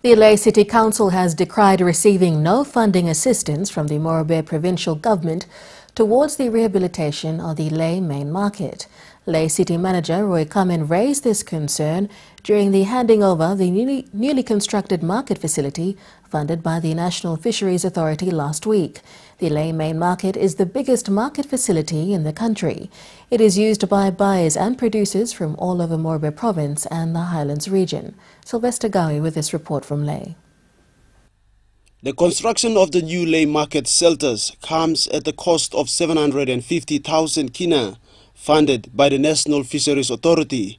The Lae City Council has decried receiving no funding assistance from the Morobe provincial government towards the rehabilitation of the Lae main market. Lae City Manager Roy Kamen raised this concern during the handing over of the newly, newly constructed market facility funded by the National Fisheries Authority last week. The Lae Main Market is the biggest market facility in the country. It is used by buyers and producers from all over Morobe province and the Highlands region. Sylvester Gawi with this report from Lae. The construction of the new Lae Market shelters comes at the cost of 750,000 kina funded by the National Fisheries Authority.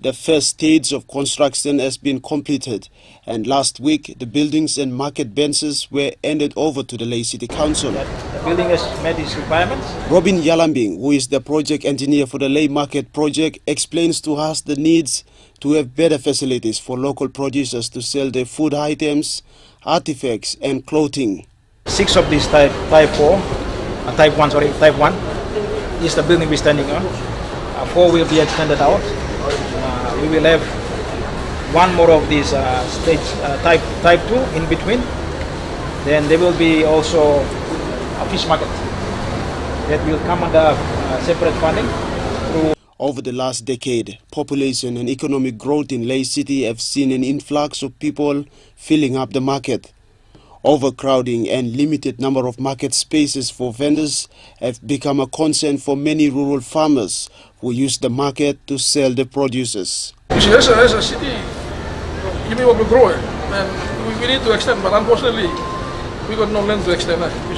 The first stage of construction has been completed and last week the buildings and market benches were handed over to the Lae City Council. Building has met its requirements. Robin Yalambing, who is the project engineer for the Lae Market project, explains to us the needs to have better facilities for local producers to sell their food items, artifacts and clothing. Six of these type, type 4, uh, type 1, sorry, type 1 is the building we're standing on. Uh, four will be extended out. Uh, we will have one more of these uh, stage uh, type type two in between. Then there will be also a fish market that will come under uh, separate funding. Over the last decade, population and economic growth in Lae City have seen an influx of people filling up the market. Overcrowding and limited number of market spaces for vendors have become a concern for many rural farmers who use the market to sell their produces. You see, as a, as a city, you may want to grow it, and we, we need to extend, but unfortunately, we got no land to extend it.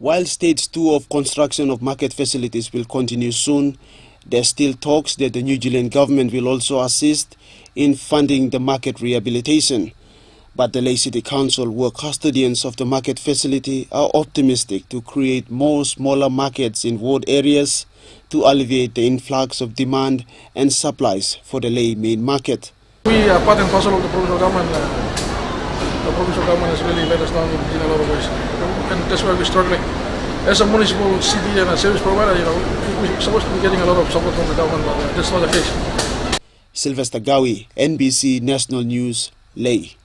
While stage two of construction of market facilities will continue soon, there are still talks that the New Zealand government will also assist in funding the market rehabilitation. But the Lae City Council, who are custodians of the market facility, are optimistic to create more smaller markets in ward areas to alleviate the influx of demand and supplies for the Lae main market. We are part and parcel of the provincial government. Uh, Provincial government has really let us down in, in a lot of ways. And that's why we're struggling. As a municipal city and a service provider, you know, we're supposed to be getting a lot of support from the government, but uh, that's not the case. Sylvester Gawi, NBC National News, Lae.